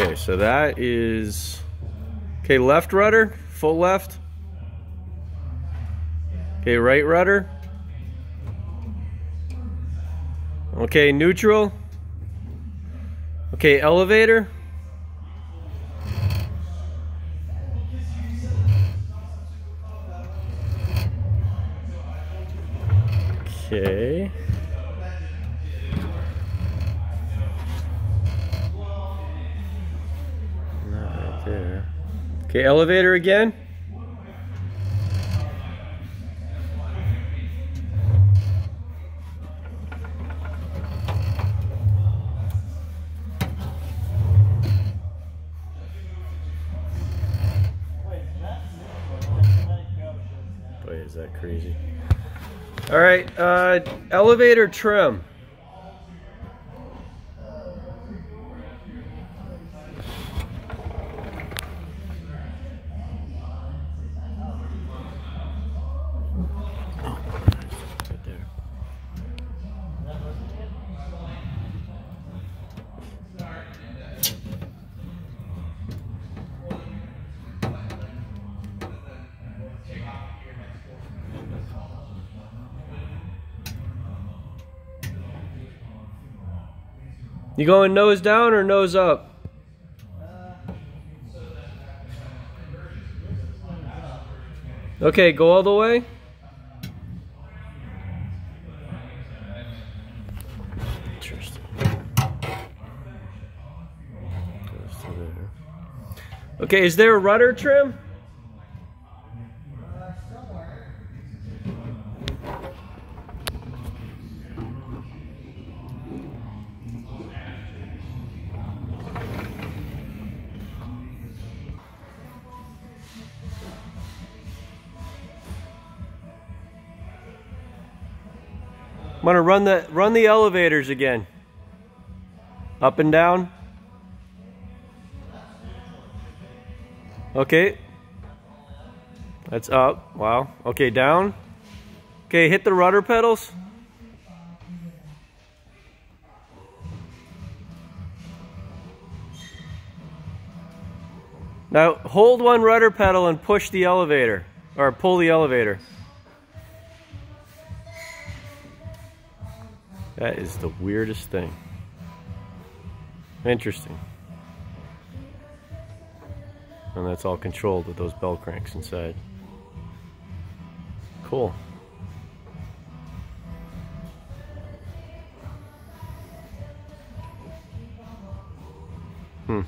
Okay, so that is okay. Left rudder, full left. Okay, right rudder. Okay, neutral. Okay, elevator. Okay. Okay, elevator again. Boy, is that crazy. All right, uh, elevator trim. You going nose down or nose up? Okay, go all the way. Interesting. Okay, is there a rudder trim? I'm gonna run the run the elevators again. Up and down. Okay. That's up. Wow. Okay, down. Okay, hit the rudder pedals. Now hold one rudder pedal and push the elevator or pull the elevator. That is the weirdest thing. Interesting. And that's all controlled with those bell cranks inside. Cool. Hmm.